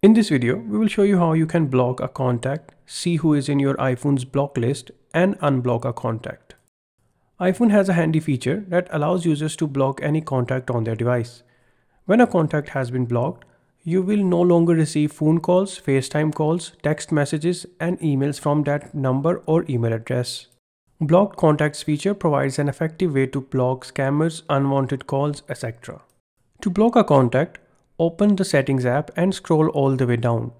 In this video, we will show you how you can block a contact, see who is in your iPhone's block list and unblock a contact. iPhone has a handy feature that allows users to block any contact on their device. When a contact has been blocked, you will no longer receive phone calls, FaceTime calls, text messages and emails from that number or email address. Blocked contacts feature provides an effective way to block scammers, unwanted calls, etc. To block a contact, Open the settings app and scroll all the way down.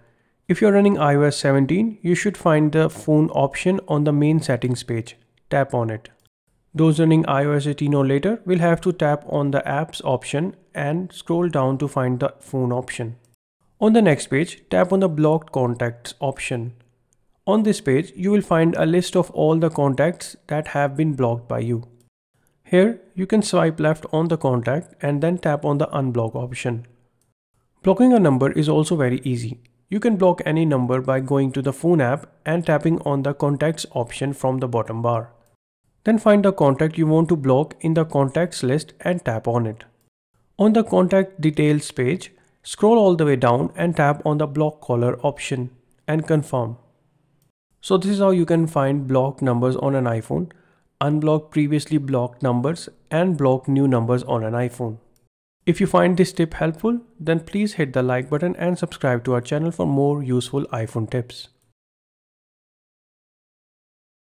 If you're running iOS 17, you should find the phone option on the main settings page. Tap on it. Those running iOS 18 or later will have to tap on the apps option and scroll down to find the phone option. On the next page, tap on the blocked contacts option. On this page, you will find a list of all the contacts that have been blocked by you. Here, you can swipe left on the contact and then tap on the unblock option. Blocking a number is also very easy. You can block any number by going to the phone app and tapping on the contacts option from the bottom bar. Then find the contact you want to block in the contacts list and tap on it. On the contact details page, scroll all the way down and tap on the block caller option and confirm. So this is how you can find blocked numbers on an iPhone, unblock previously blocked numbers and block new numbers on an iPhone. If you find this tip helpful, then please hit the like button and subscribe to our channel for more useful iPhone tips.